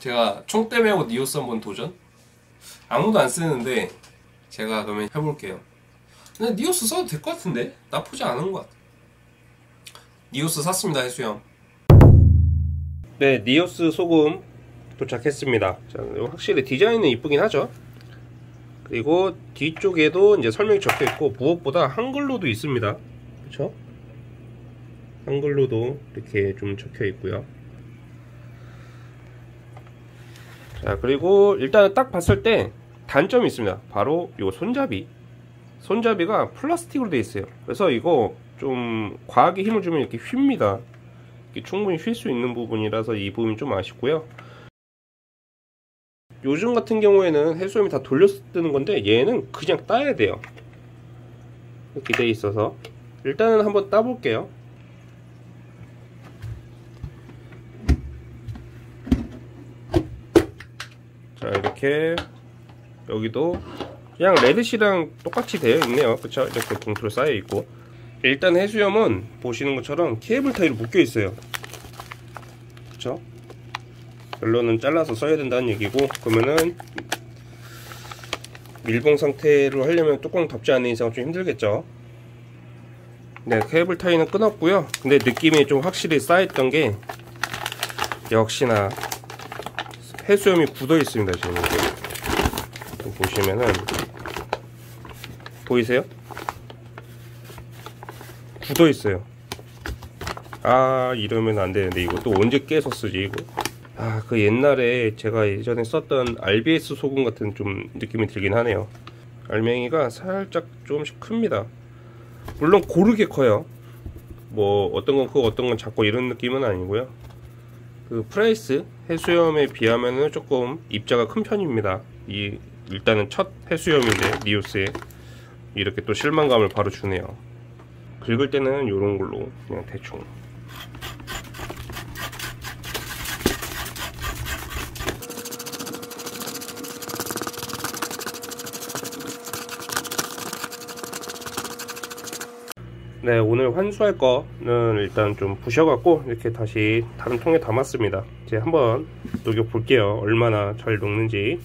제가 총대 메고 니오스 한번 도전? 아무도 안 쓰는데 제가 그러면 해볼게요. 근데 니오스 써도 될 것 같은데 나쁘지 않은 것 같아. 니오스 샀습니다 해수염. 네, 니오스 소금 도착했습니다. 자, 확실히 디자인은 이쁘긴 하죠. 그리고 뒤쪽에도 이제 설명이 적혀 있고 무엇보다 한글로도 있습니다. 그렇죠? 한글로도 이렇게 좀 적혀 있고요. 자 그리고 일단은 딱 봤을 때 단점이 있습니다. 바로 이 손잡이. 손잡이가 플라스틱으로 되어 있어요. 그래서 이거 좀 과하게 힘을 주면 이렇게 휩니다. 이렇게 충분히 휠 수 있는 부분이라서 이 부분이 좀 아쉽고요. 요즘 같은 경우에는 해수염이 다 돌려서 뜨는 건데 얘는 그냥 따야 돼요. 이렇게 돼 있어서 일단은 한번 따볼게요. 자 이렇게 여기도 그냥 레드시랑 똑같이 되어 있네요. 그쵸? 이렇게 봉투로 쌓여 있고. 일단 해수염은 보시는 것처럼 케이블 타이로 묶여 있어요. 그쵸? 결론은 잘라서 써야 된다는 얘기고 그러면은 밀봉 상태로 하려면 뚜껑 덮지 않는 이상 좀 힘들겠죠? 네 케이블 타이는 끊었고요. 근데 느낌이 좀 확실히 쌓였던 게 역시나 해수염이 굳어 있습니다 지금. 보시면은. 보이세요? 굳어 있어요. 아 이러면 안 되는데 이거 또 언제 깨서 쓰지 이거? 아 그 옛날에 제가 예전에 썼던 RBS 소금 같은 좀 느낌이 들긴 하네요. 알맹이가 살짝 조금씩 큽니다. 물론 고르게 커요. 뭐 어떤 건 크고 어떤 건 작고 이런 느낌은 아니고요 그 프라이스 해수염에 비하면 조금 입자가 큰 편입니다. 이 일단은 첫 해수염인데 니오스에 이렇게 또 실망감을 바로 주네요. 긁을 때는 이런 걸로 그냥 대충 네 오늘 환수할 거는 일단 좀 부셔갖고 이렇게 다시 다른 통에 담았습니다. 이제 한번 녹여 볼게요. 얼마나 잘 녹는지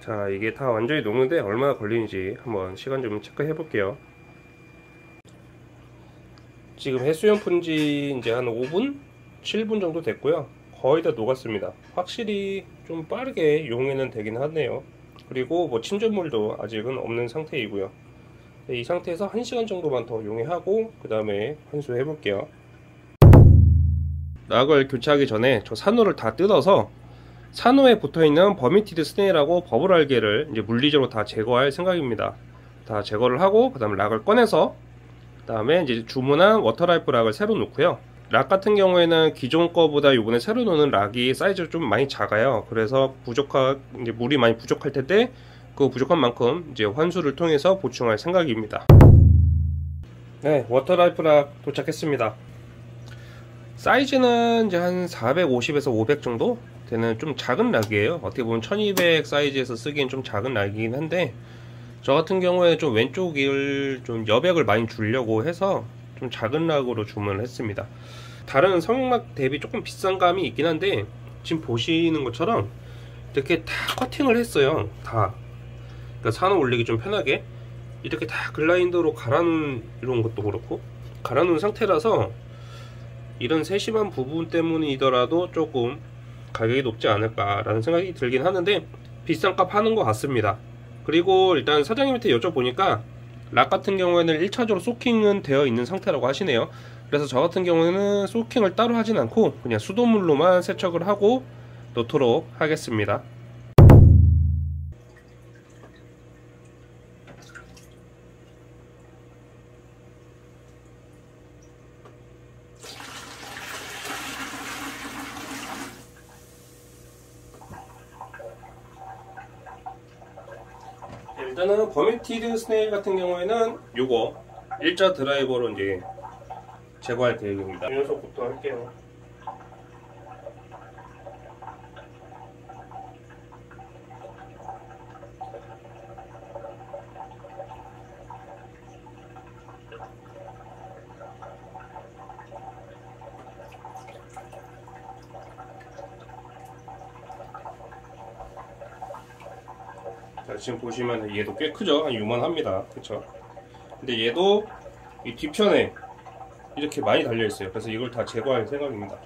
자 이게 다 완전히 녹는데 얼마나 걸리는지 한번 시간 좀 체크해 볼게요. 지금 해수연 푼지 이제 한 5분? 7분 정도 됐고요. 거의 다 녹았습니다. 확실히 좀 빠르게 용해는 되긴 하네요. 그리고 뭐 침전물도 아직은 없는 상태이고요. 이 상태에서 1시간 정도만 더 용해하고 그 다음에 환수해 볼게요. 락을 교체하기 전에 저 산호를 다 뜯어서 산호에 붙어 있는 vermetid snail하고 bubble algae를 이제 물리적으로 다 제거할 생각입니다. 다 제거를 하고 그 다음에 rock을 꺼내서 그 다음에 이제 주문한 워터라이프 rock을 새로 놓고요. rock 같은 경우에는 기존 거보다 요번에 새로 놓는 rock이 사이즈가 좀 많이 작아요. 그래서 부족한 이제 물이 많이 부족할 텐데 그 부족한 만큼 이제 환수를 통해서 보충할 생각입니다. 네, 워터라이프 rock 도착했습니다. 사이즈는 이제 한 450에서 500 정도 되는 좀 작은 락이에요. 어떻게 보면 1200 사이즈에서 쓰기엔 좀 작은 락이긴 한데 저 같은 경우에 좀 왼쪽을 좀 여백을 많이 주려고 해서 좀 작은 락으로 주문을 했습니다. 다른 성막 대비 조금 비싼 감이 있긴 한데 지금 보시는 것처럼 이렇게 다 커팅을 했어요. 다. 그러니까 산을 올리기 좀 편하게 이렇게 다 글라인더로 갈아놓은 이런 것도 그렇고 갈아놓은 상태라서 이런 세심한 부분 때문이더라도 조금 가격이 높지 않을까라는 생각이 들긴 하는데 비싼 값 하는 것 같습니다. 그리고 일단 사장님한테 여쭤보니까 락 같은 경우에는 1차적으로 소킹은 되어 있는 상태라고 하시네요. 그래서 저 같은 경우에는 소킹을 따로 하진 않고 그냥 수돗물로만 세척을 하고 놓도록 하겠습니다. 일단은 vermetid snail 같은 경우에는 요거 일자 드라이버로 이제 제거할 계획입니다. 연속부터 할게요. 지금 보시면 얘도 꽤 크죠? 유만합니다. 그쵸? 근데 얘도 이 뒤편에 이렇게 많이 달려있어요. 그래서 이걸 다 제거할 생각입니다.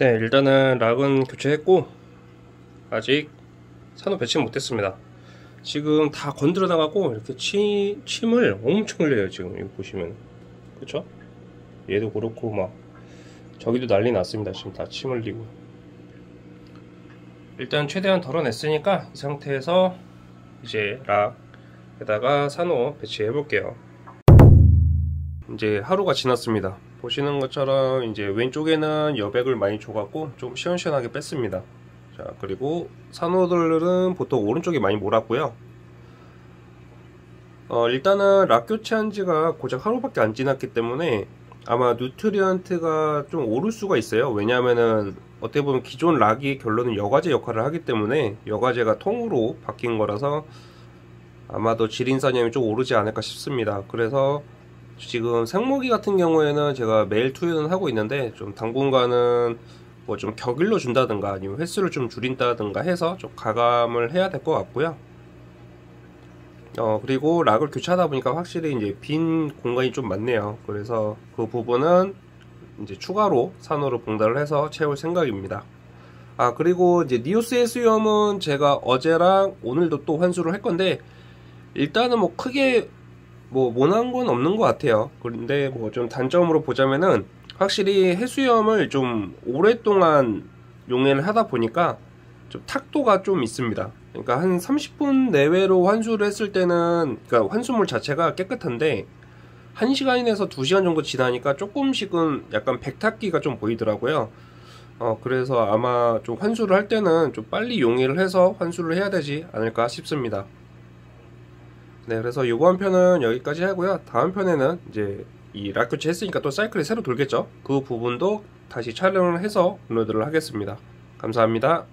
네, 일단은 락은 교체했고 아직 산호 배치 못했습니다. 지금 다 건드려 나가고 이렇게 치, 침을 엄청 흘려요 지금 이거 보시면. 그쵸? 얘도 그렇고 막 저기도 난리 났습니다. 지금 다 침 흘리고. 일단 최대한 덜어냈으니까 이 상태에서 이제 락에다가 산호 배치해 볼게요. 이제 하루가 지났습니다 보시는 것처럼 이제 왼쪽에는 여백을 많이 줘갖고 좀 시원시원하게 뺐습니다. 자 그리고 산호들은 보통 오른쪽에 많이 몰았고요. 어, 일단은 락 교체한 지가 고작 하루밖에 안 지났기 때문에 아마 뉴트리언트가 좀 오를 수가 있어요. 왜냐하면은 어떻게 보면 기존 락이 결론은 여과제 역할을 하기 때문에 여과제가 통으로 바뀐 거라서 아마도 질인산염이 좀 오르지 않을까 싶습니다. 그래서 지금 생모기 같은 경우에는 제가 매일 투여는 하고 있는데 좀 당분간은 뭐 좀 격일로 준다든가 아니면 횟수를 좀 줄인다든가 해서 좀 가감을 해야 될 것 같고요. 어 그리고 락을 교체하다 보니까 확실히 이제 빈 공간이 좀 많네요. 그래서 그 부분은 이제 추가로 산호로 봉달을 해서 채울 생각입니다. 아 그리고 이제 니오스의 수염은 제가 어제랑 오늘도 또 환수를 할 건데 일단은 뭐 크게 뭐 모난 건 없는 것 같아요. 그런데 뭐 좀 단점으로 보자면은 확실히 해수염을 좀 오랫동안 용해를 하다 보니까 좀 탁도가 좀 있습니다. 그러니까 한 30분 내외로 환수를 했을 때는 그러니까 환수물 자체가 깨끗한데 1시간에서 2시간 정도 지나니까 조금씩은 약간 백탁기가 좀 보이더라고요. 어 그래서 아마 좀 환수를 할 때는 좀 빨리 용해를 해서 환수를 해야 되지 않을까 싶습니다. 네, 그래서 이번 편은 여기까지 하고요. 다음 편에는 이제 이 락교체 했으니까 또 사이클이 새로 돌겠죠. 그 부분도 다시 촬영을 해서 업로드를 하겠습니다. 감사합니다.